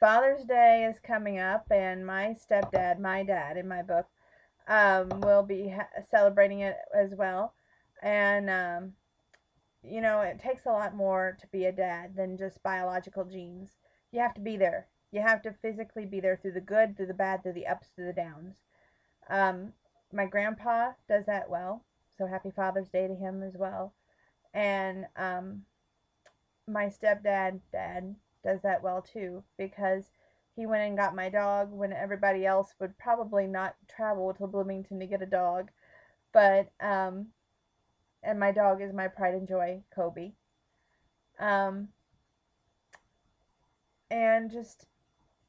Father's Day is coming up, and my stepdad, my dad in my book, um, will be ha- celebrating it as well. And, um, you know, it takes a lot more to be a dad than just biological genes. You have to be there. You have to physically be there through the good, through the bad, through the ups, through the downs. Um, my grandpa does that well, so happy Father's Day to him as well. And um, my stepdad, dad, does that well too because he went and got my dog when everybody else would probably not travel to Bloomington to get a dog. But, um, and my dog is my pride and joy, Kobe. Um, and just,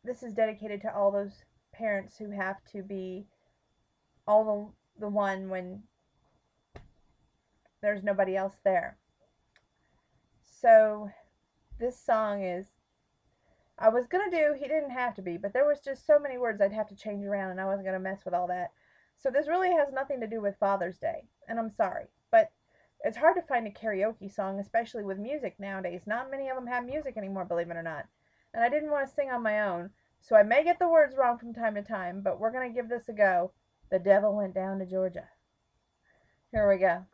this is dedicated to all those parents who have to be all the, the one when there's nobody else there. So, this song is I was gonna do he didn't have to be, but there was just so many words I'd have to change around and I wasn't gonna mess with all that. So this really has nothing to do with Father's Day, and I'm sorry, but it's hard to find a karaoke song, especially with music nowadays. Not many of them have music anymore, believe it or not. And I didn't want to sing on my own, so I may get the words wrong from time to time, but we're gonna give this a go. The devil went down to Georgia. Here we go.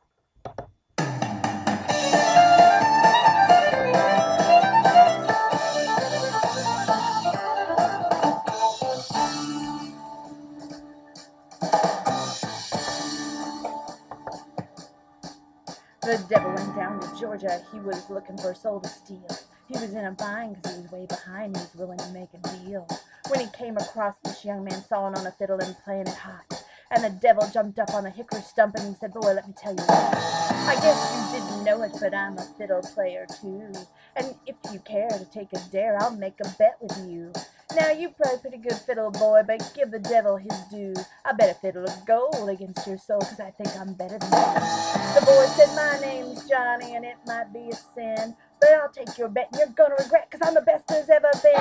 The devil went down to Georgia. He was looking for a soul to steal. He was in a bind because he was way behind. He was willing to make a deal. When he came across this young man sawing on a fiddle and playing it hot. And the devil jumped up on a hickory stump and he said, Boy, let me tell you. I guess you didn't know it, but I'm a fiddle player too. And if you care to take a dare, I'll make a bet with you. Now you play a pretty good fiddle, boy, but give the devil his due. I bet a fiddle of gold against your soul, 'cause I think I'm better than you. The boy said, My name's Johnny, and it might be a sin, but I'll take your bet, and you're gonna regret, 'cause I'm the best there's ever been.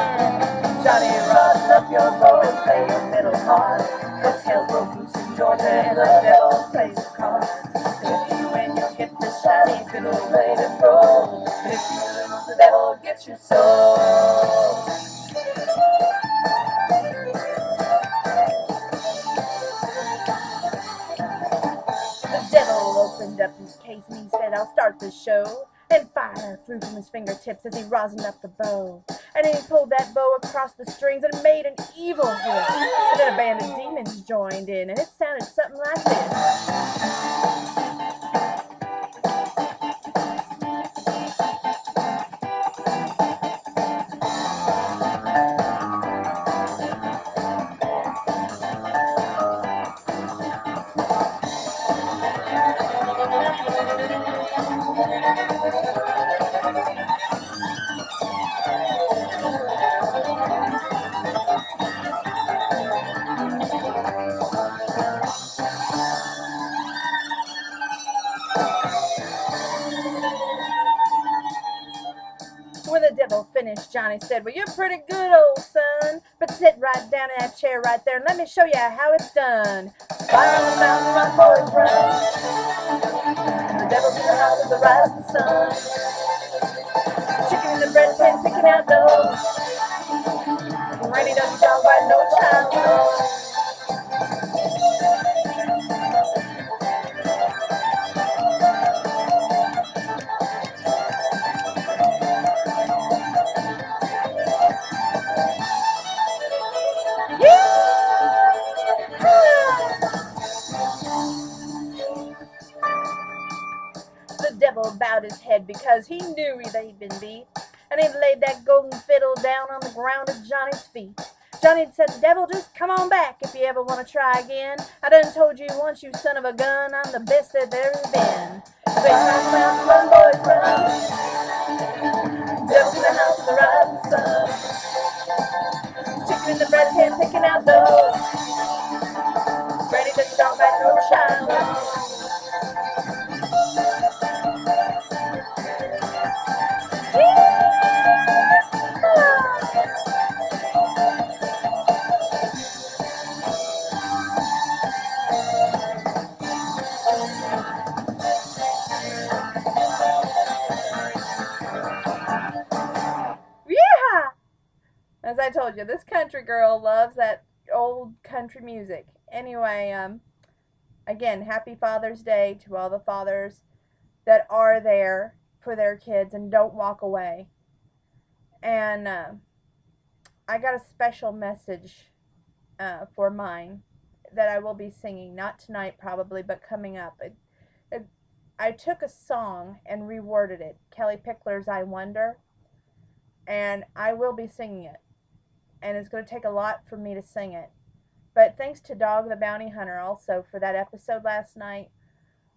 Johnny, rosin up your bow and play your fiddle hard, 'cause broke loose in Georgia, and the devil plays the cards. If you win, you'll get the shiny fiddle ready to roll. If you lose, the devil gets your soul. The devil opened up his case and he said, I'll start the show. And fire flew from his fingertips as he rosined up the bow. And then he pulled that bow across the strings and made an evil hit. And then a band of demons joined in, and it sounded something like this. When the devil finished, Johnny said, Well, you're pretty good, old son. But sit right down in that chair right there and let me show you how it's done. Fire on the mountain, run, boys. The devil's in the house of the rising sun. Chicken in the bread pan, picking out dough. Rainy doesn't sound right, no child Devil bowed his head because he knew he'd been beat, and he'd laid that golden fiddle down on the ground at Johnny's feet. Johnny said, Devil, just come on back if you ever want to try again. I done told you once, you son of a gun, I'm the best that there ever been. Mountain, run, boys, run. Devil's in the house the rising sun. Chicken in the bread pan, picking out dough. Yeah! As I told you, this country girl loves that old country music. Anyway, um, again, happy Father's Day to all the fathers that are there for their kids and don't walk away. And uh, I got a special message uh, for mine that I will be singing, not tonight probably, but coming up. It, it, I took a song and reworded it, Kellie Pickler's I Wonder, and I will be singing it. And it's going to take a lot for me to sing it. But thanks to Dog the Bounty Hunter also for that episode last night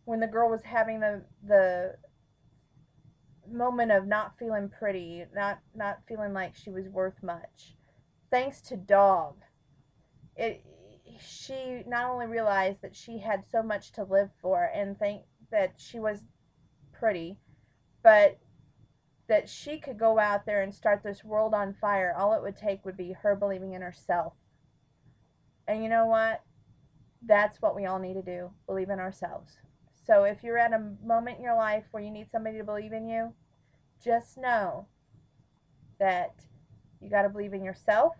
when the girl was having the the moment of not feeling pretty, not not feeling like she was worth much. Thanks to Dog, it she not only realized that she had so much to live for and think that she was pretty, but that she could go out there and start this world on fire. All it would take would be her believing in herself. And you know what? That's what we all need to do believe in ourselves. So if you're at a moment in your life where you need somebody to believe in you, just know that you got to believe in yourself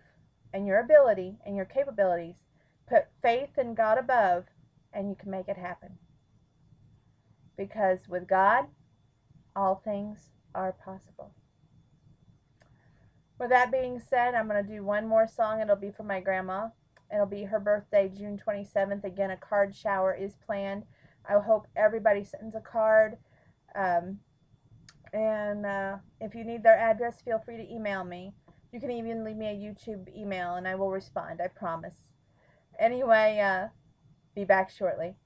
and your ability and your capabilities. Put faith in God above, and you can make it happen. Because with God, all things are possible. With that being said, I'm going to do one more song. It'll be for my grandma. It'll be her birthday, June 27th. Again, a card shower is planned. I hope everybody sends a card. Um, and uh, if you need their address, feel free to email me. You can even leave me a YouTube email and I will respond, I promise. Anyway, uh, be back shortly.